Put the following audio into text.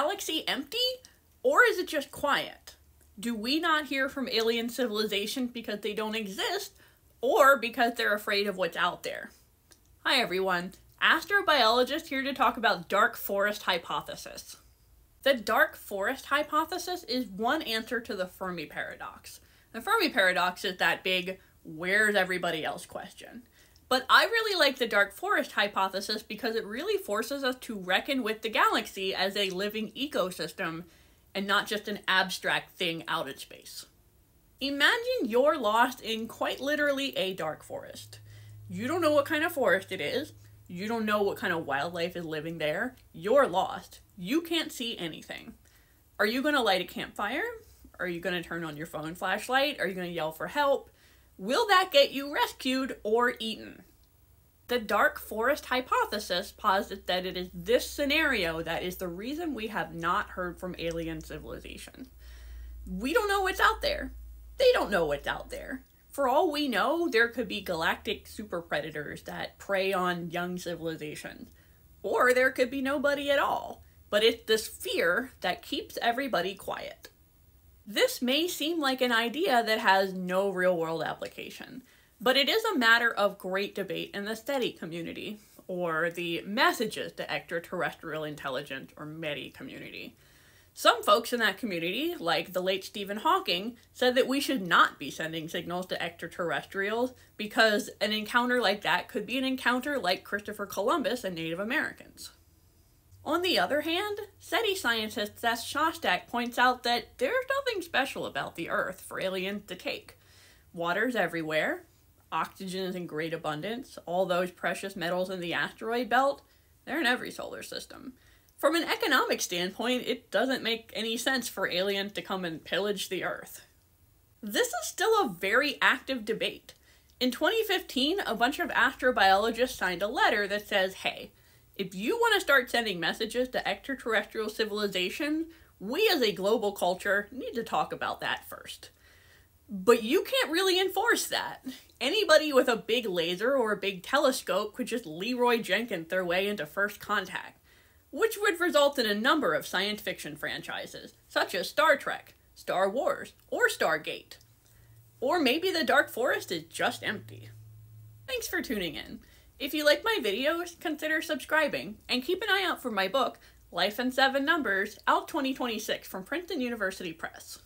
galaxy empty? Or is it just quiet? Do we not hear from alien civilization because they don't exist, or because they're afraid of what's out there? Hi everyone, astrobiologist here to talk about dark forest hypothesis. The dark forest hypothesis is one answer to the Fermi paradox. The Fermi paradox is that big, where's everybody else question. But I really like the dark forest hypothesis because it really forces us to reckon with the galaxy as a living ecosystem and not just an abstract thing out in space. Imagine you're lost in quite literally a dark forest. You don't know what kind of forest it is, you don't know what kind of wildlife is living there, you're lost. You can't see anything. Are you going to light a campfire? Are you going to turn on your phone flashlight? Are you going to yell for help? Will that get you rescued or eaten? The dark forest hypothesis posits that it is this scenario that is the reason we have not heard from alien civilization. We don't know what's out there. They don't know what's out there. For all we know, there could be galactic super predators that prey on young civilizations. Or there could be nobody at all. But it's this fear that keeps everybody quiet. This may seem like an idea that has no real world application, but it is a matter of great debate in the SETI community, or the Messages to Extraterrestrial Intelligence, or METI community. Some folks in that community, like the late Stephen Hawking, said that we should not be sending signals to extraterrestrials because an encounter like that could be an encounter like Christopher Columbus and Native Americans. On the other hand, SETI scientist Seth Shostak points out that there's nothing special about the Earth for aliens to take. Water's everywhere, oxygen is in great abundance, all those precious metals in the asteroid belt, they're in every solar system. From an economic standpoint, it doesn't make any sense for aliens to come and pillage the Earth. This is still a very active debate. In 2015, a bunch of astrobiologists signed a letter that says, hey, if you want to start sending messages to extraterrestrial civilization, we as a global culture need to talk about that first. But you can't really enforce that. Anybody with a big laser or a big telescope could just Leroy Jenkins their way into first contact, which would result in a number of science fiction franchises, such as Star Trek, Star Wars, or Stargate. Or maybe the Dark Forest is just empty. Thanks for tuning in. If you like my videos, consider subscribing, and keep an eye out for my book, Life in Seven Numbers, out 2026 from Princeton University Press.